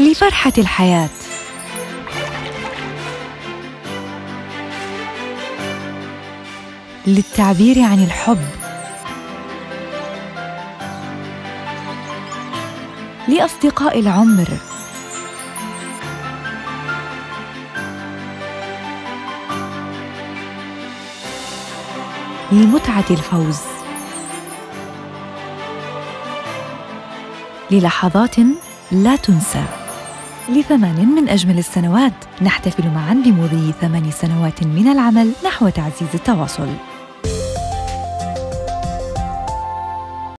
لفرحة الحياة. للتعبير عن الحب. لأصدقاء العمر. لمتعة الفوز. للحظات لا تنسى. لثمان من أجمل السنوات. نحتفل معا بمضي ثمان سنوات من العمل نحو تعزيز التواصل.